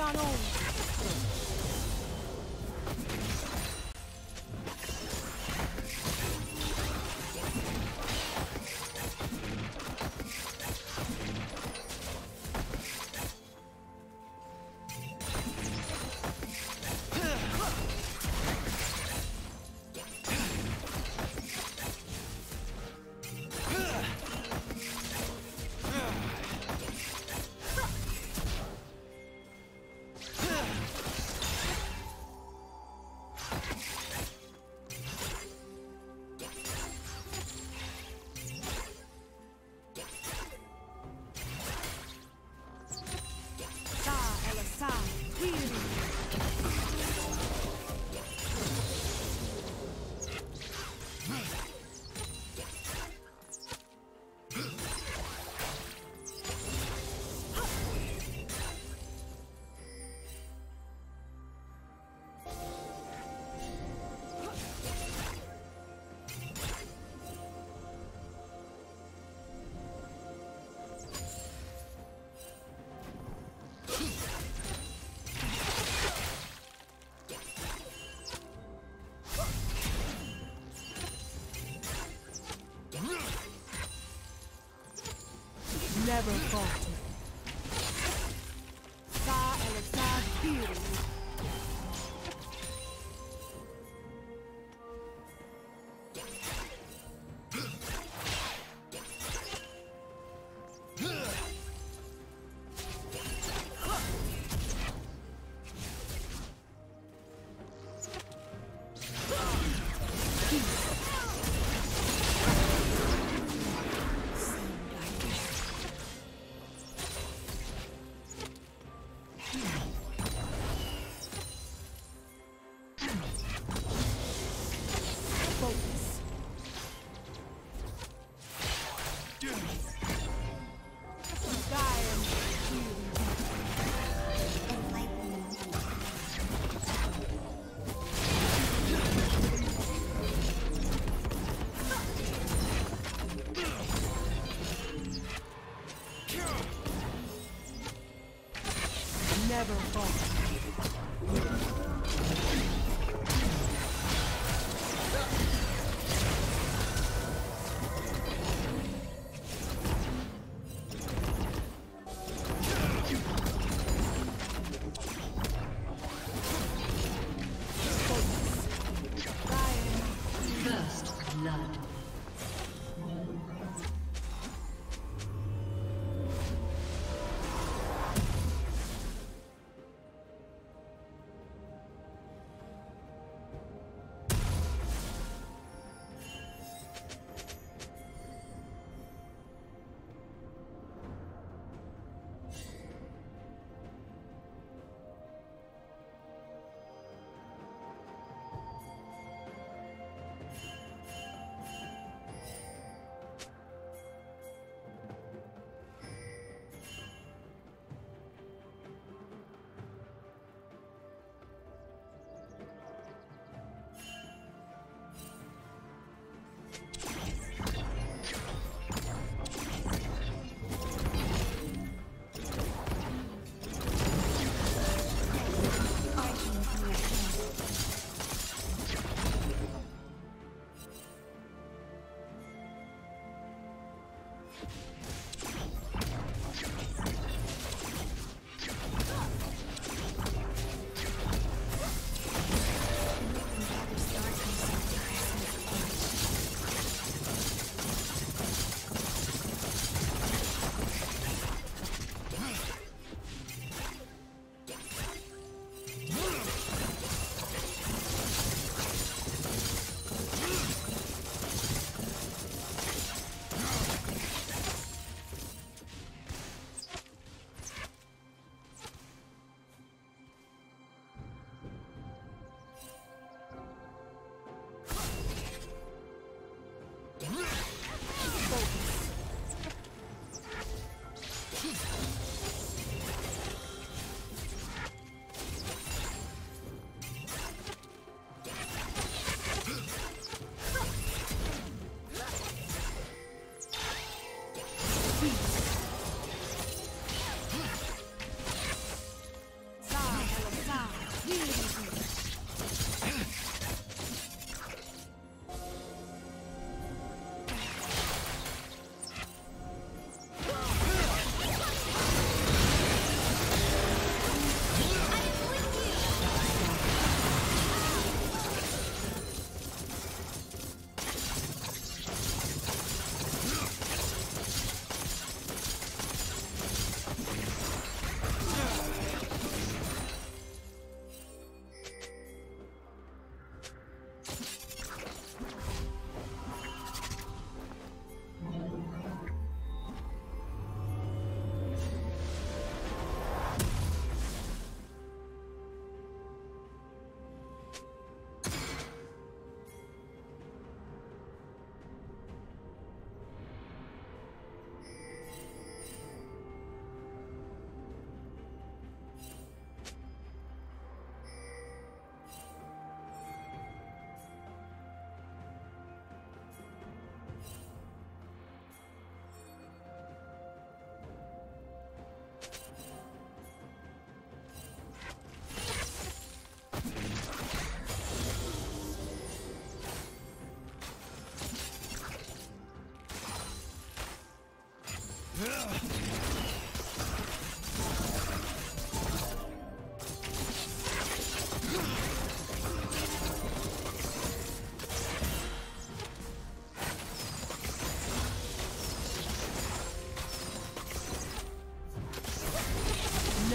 Luciano. Never falter.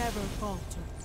Never falter.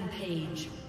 Rampage.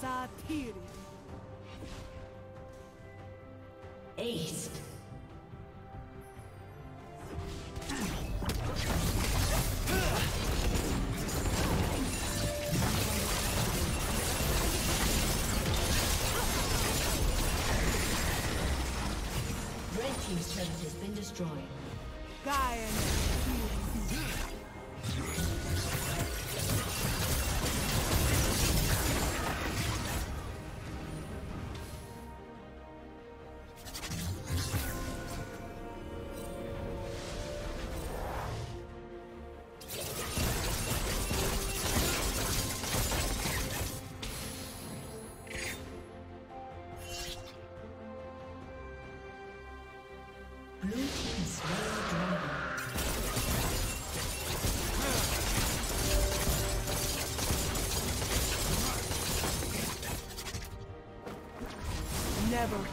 Satyrian. Ace. Red Team's turret has been destroyed. Gaia.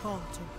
Never